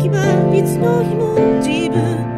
時はいつの日も自分